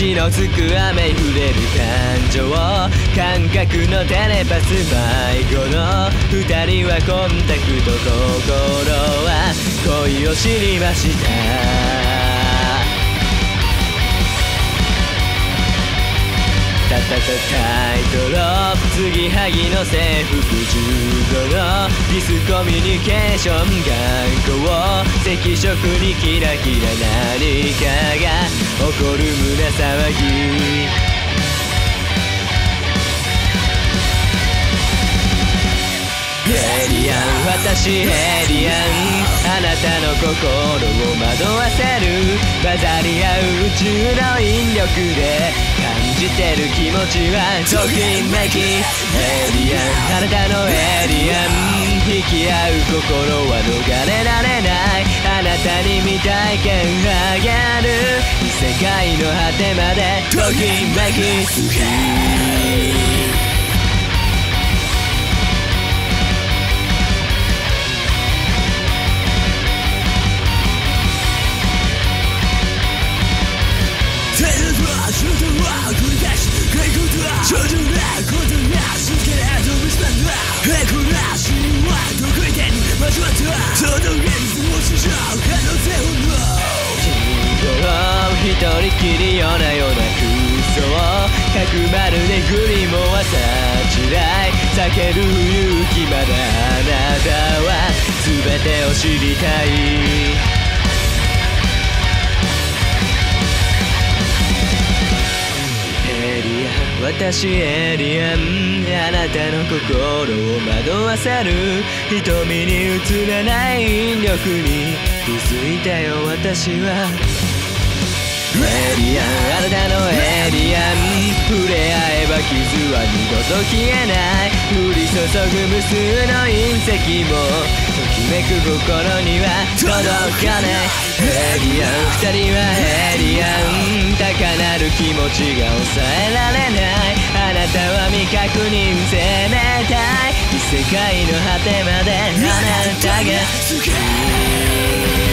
しのつく雨触れる感情感覚のテレパス迷子の二人はコンタクト心は恋を知りました。たたたタイトル継ぎはぎの制服柔道のディスコミュニケーション学校赤色にキラキラ何かが起こる騒ぎ。エリアン私エリアン。あなたの心を惑わせる。混ざり合う宇宙の引力で感じてる気持ちはときめきエリアン。あなたのエリアン。引き合う心は逃れられない。あなたに未体験あげる異世界の果てまでときめき好き少女なことが続けないと見せたんだへこなしは得意点に交わったその現実を史上人きりようなような空想角丸でグリもはさちらい避ける勇気まだあなたは全てを知りたい私エイリアンあなたの心を惑わせる瞳に映らない。引力に気づいたよ私はリアンあなたのエリアン触れ合えば傷は二度と消えない降り注ぐ無数の隕石もときめく心には届かない。エリアン二人はエリアン高鳴る気持ちが抑えられない。あなたは未確認生命体異世界の果てまであなたが。好き